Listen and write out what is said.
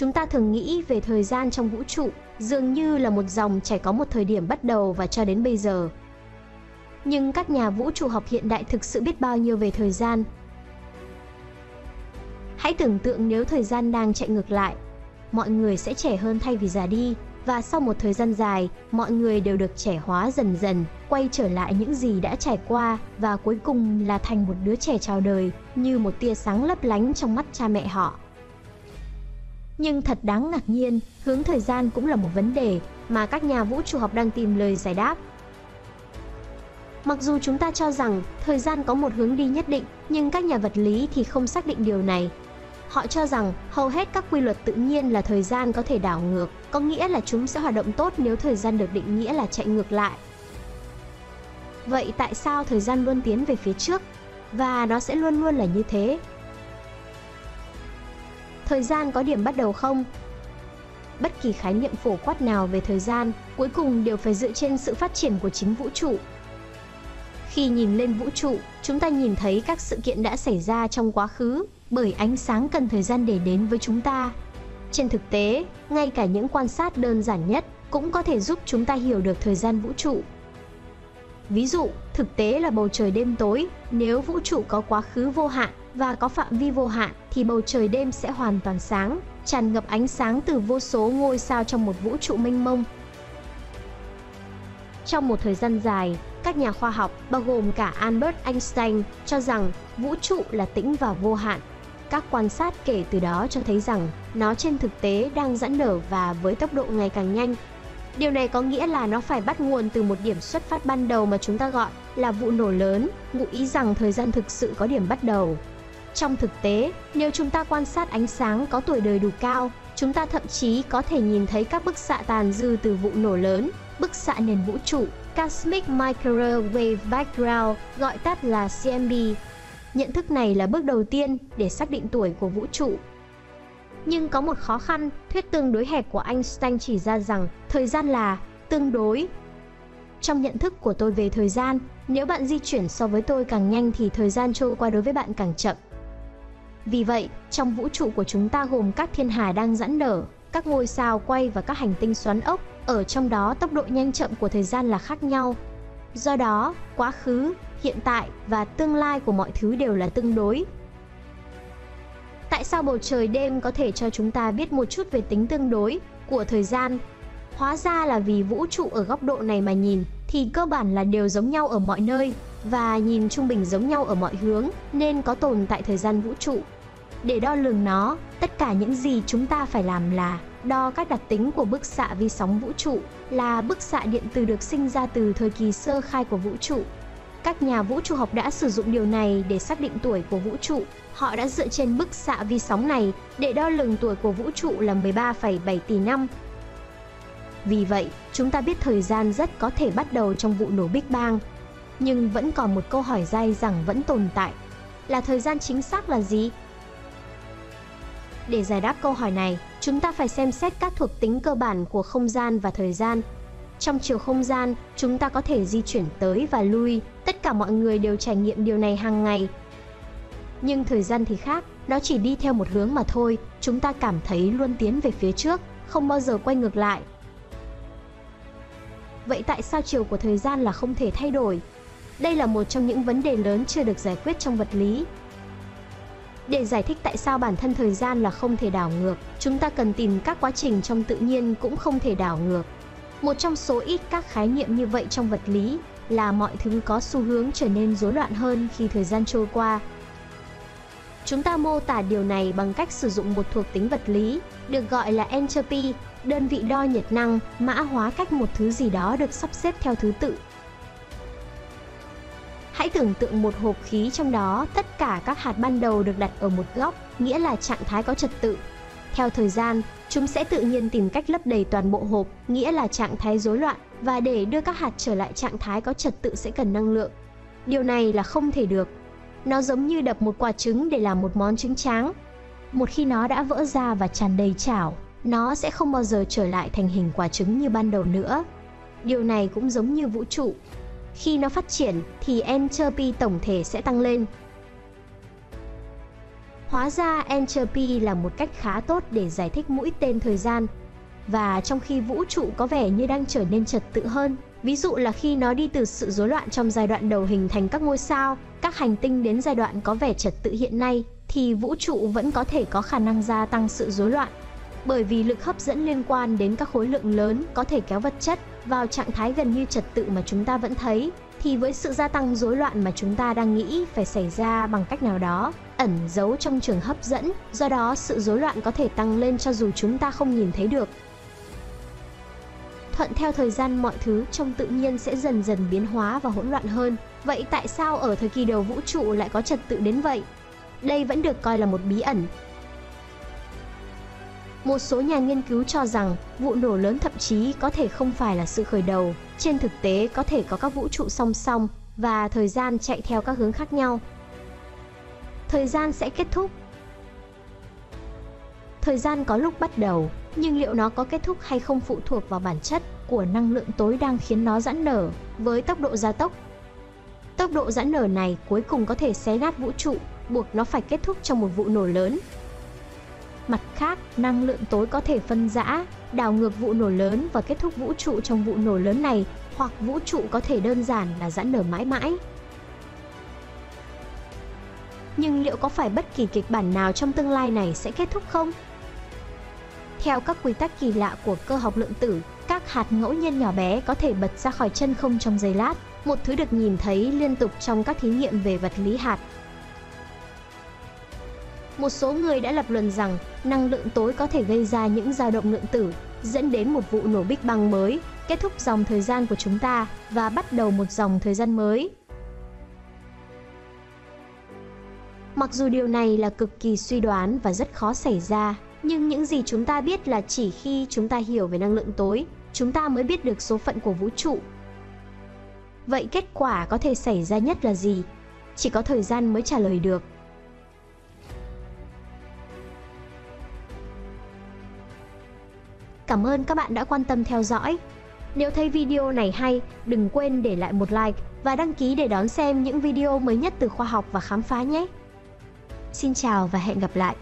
chúng ta thường nghĩ về thời gian trong vũ trụ dường như là một dòng chảy có một thời điểm bắt đầu và cho đến bây giờ. Nhưng các nhà vũ trụ học hiện đại thực sự biết bao nhiêu về thời gian. Hãy tưởng tượng nếu thời gian đang chạy ngược lại, mọi người sẽ trẻ hơn thay vì già đi và sau một thời gian dài, mọi người đều được trẻ hóa dần dần, quay trở lại những gì đã trải qua và cuối cùng là thành một đứa trẻ chào đời như một tia sáng lấp lánh trong mắt cha mẹ họ. Nhưng thật đáng ngạc nhiên, hướng thời gian cũng là một vấn đề mà các nhà vũ trụ học đang tìm lời giải đáp. Mặc dù chúng ta cho rằng thời gian có một hướng đi nhất định, nhưng các nhà vật lý thì không xác định điều này. Họ cho rằng hầu hết các quy luật tự nhiên là thời gian có thể đảo ngược, có nghĩa là chúng sẽ hoạt động tốt nếu thời gian được định nghĩa là chạy ngược lại. Vậy tại sao thời gian luôn tiến về phía trước và nó sẽ luôn luôn là như thế? Thời gian có điểm bắt đầu không? Bất kỳ khái niệm phổ quát nào về thời gian cuối cùng đều phải dựa trên sự phát triển của chính vũ trụ. Khi nhìn lên vũ trụ, chúng ta nhìn thấy các sự kiện đã xảy ra trong quá khứ bởi ánh sáng cần thời gian để đến với chúng ta. Trên thực tế, ngay cả những quan sát đơn giản nhất cũng có thể giúp chúng ta hiểu được thời gian vũ trụ. Ví dụ, thực tế là bầu trời đêm tối, nếu vũ trụ có quá khứ vô hạn và có phạm vi vô hạn thì bầu trời đêm sẽ hoàn toàn sáng, tràn ngập ánh sáng từ vô số ngôi sao trong một vũ trụ mênh mông. Trong một thời gian dài, các nhà khoa học, bao gồm cả Albert Einstein, cho rằng vũ trụ là tĩnh và vô hạn. Các quan sát kể từ đó cho thấy rằng nó trên thực tế đang giãn nở và với tốc độ ngày càng nhanh. Điều này có nghĩa là nó phải bắt nguồn từ một điểm xuất phát ban đầu mà chúng ta gọi là vụ nổ lớn, ngụ ý rằng thời gian thực sự có điểm bắt đầu. Trong thực tế, nếu chúng ta quan sát ánh sáng có tuổi đời đủ cao, chúng ta thậm chí có thể nhìn thấy các bức xạ tàn dư từ vụ nổ lớn, bức xạ nền vũ trụ, Cosmic Microwave Background, gọi tắt là CMB. Nhận thức này là bước đầu tiên để xác định tuổi của vũ trụ. Nhưng có một khó khăn, thuyết tương đối hẹp của Einstein chỉ ra rằng thời gian là tương đối. Trong nhận thức của tôi về thời gian, nếu bạn di chuyển so với tôi càng nhanh thì thời gian trôi qua đối với bạn càng chậm. Vì vậy, trong vũ trụ của chúng ta gồm các thiên hà đang giãn nở, các ngôi sao quay và các hành tinh xoắn ốc, ở trong đó tốc độ nhanh chậm của thời gian là khác nhau. Do đó, quá khứ, hiện tại và tương lai của mọi thứ đều là tương đối. Tại sao bầu trời đêm có thể cho chúng ta biết một chút về tính tương đối của thời gian? Hóa ra là vì vũ trụ ở góc độ này mà nhìn thì cơ bản là đều giống nhau ở mọi nơi và nhìn trung bình giống nhau ở mọi hướng nên có tồn tại thời gian vũ trụ. Để đo lường nó, tất cả những gì chúng ta phải làm là đo các đặc tính của bức xạ vi sóng vũ trụ là bức xạ điện từ được sinh ra từ thời kỳ sơ khai của vũ trụ. Các nhà vũ trụ học đã sử dụng điều này để xác định tuổi của vũ trụ. Họ đã dựa trên bức xạ vi sóng này để đo lường tuổi của vũ trụ là 13,7 tỷ năm. Vì vậy, chúng ta biết thời gian rất có thể bắt đầu trong vụ nổ Big Bang nhưng vẫn còn một câu hỏi dai rằng vẫn tồn tại. Là thời gian chính xác là gì? Để giải đáp câu hỏi này, chúng ta phải xem xét các thuộc tính cơ bản của không gian và thời gian. Trong chiều không gian, chúng ta có thể di chuyển tới và lui, tất cả mọi người đều trải nghiệm điều này hàng ngày. Nhưng thời gian thì khác, nó chỉ đi theo một hướng mà thôi, chúng ta cảm thấy luôn tiến về phía trước, không bao giờ quay ngược lại. Vậy tại sao chiều của thời gian là không thể thay đổi? Đây là một trong những vấn đề lớn chưa được giải quyết trong vật lý. Để giải thích tại sao bản thân thời gian là không thể đảo ngược, chúng ta cần tìm các quá trình trong tự nhiên cũng không thể đảo ngược. Một trong số ít các khái niệm như vậy trong vật lý là mọi thứ có xu hướng trở nên rối loạn hơn khi thời gian trôi qua. Chúng ta mô tả điều này bằng cách sử dụng một thuộc tính vật lý được gọi là entropy, đơn vị đo nhiệt năng, mã hóa cách một thứ gì đó được sắp xếp theo thứ tự Hãy tưởng tượng một hộp khí trong đó tất cả các hạt ban đầu được đặt ở một góc, nghĩa là trạng thái có trật tự. Theo thời gian, chúng sẽ tự nhiên tìm cách lấp đầy toàn bộ hộp, nghĩa là trạng thái rối loạn và để đưa các hạt trở lại trạng thái có trật tự sẽ cần năng lượng. Điều này là không thể được. Nó giống như đập một quả trứng để làm một món trứng tráng. Một khi nó đã vỡ ra và tràn đầy chảo, nó sẽ không bao giờ trở lại thành hình quả trứng như ban đầu nữa. Điều này cũng giống như vũ trụ, khi nó phát triển thì entropy tổng thể sẽ tăng lên. Hóa ra entropy là một cách khá tốt để giải thích mũi tên thời gian. Và trong khi vũ trụ có vẻ như đang trở nên trật tự hơn, ví dụ là khi nó đi từ sự rối loạn trong giai đoạn đầu hình thành các ngôi sao, các hành tinh đến giai đoạn có vẻ trật tự hiện nay, thì vũ trụ vẫn có thể có khả năng gia tăng sự rối loạn. Bởi vì lực hấp dẫn liên quan đến các khối lượng lớn có thể kéo vật chất vào trạng thái gần như trật tự mà chúng ta vẫn thấy, thì với sự gia tăng rối loạn mà chúng ta đang nghĩ phải xảy ra bằng cách nào đó, ẩn giấu trong trường hấp dẫn, do đó sự rối loạn có thể tăng lên cho dù chúng ta không nhìn thấy được. Thuận theo thời gian mọi thứ trong tự nhiên sẽ dần dần biến hóa và hỗn loạn hơn. Vậy tại sao ở thời kỳ đầu vũ trụ lại có trật tự đến vậy? Đây vẫn được coi là một bí ẩn. Một số nhà nghiên cứu cho rằng vụ nổ lớn thậm chí có thể không phải là sự khởi đầu. Trên thực tế có thể có các vũ trụ song song và thời gian chạy theo các hướng khác nhau. Thời gian sẽ kết thúc. Thời gian có lúc bắt đầu, nhưng liệu nó có kết thúc hay không phụ thuộc vào bản chất của năng lượng tối đang khiến nó giãn nở với tốc độ gia tốc. Tốc độ giãn nở này cuối cùng có thể xé nát vũ trụ, buộc nó phải kết thúc trong một vụ nổ lớn. Mặt khác, năng lượng tối có thể phân rã, đảo ngược vụ nổ lớn và kết thúc vũ trụ trong vụ nổ lớn này, hoặc vũ trụ có thể đơn giản là giãn nở mãi mãi. Nhưng liệu có phải bất kỳ kịch bản nào trong tương lai này sẽ kết thúc không? Theo các quy tắc kỳ lạ của cơ học lượng tử, các hạt ngẫu nhiên nhỏ bé có thể bật ra khỏi chân không trong giây lát, một thứ được nhìn thấy liên tục trong các thí nghiệm về vật lý hạt. Một số người đã lập luận rằng năng lượng tối có thể gây ra những dao động lượng tử, dẫn đến một vụ nổ Big Bang mới, kết thúc dòng thời gian của chúng ta và bắt đầu một dòng thời gian mới. Mặc dù điều này là cực kỳ suy đoán và rất khó xảy ra, nhưng những gì chúng ta biết là chỉ khi chúng ta hiểu về năng lượng tối, chúng ta mới biết được số phận của vũ trụ. Vậy kết quả có thể xảy ra nhất là gì? Chỉ có thời gian mới trả lời được. Cảm ơn các bạn đã quan tâm theo dõi. Nếu thấy video này hay, đừng quên để lại một like và đăng ký để đón xem những video mới nhất từ khoa học và khám phá nhé. Xin chào và hẹn gặp lại.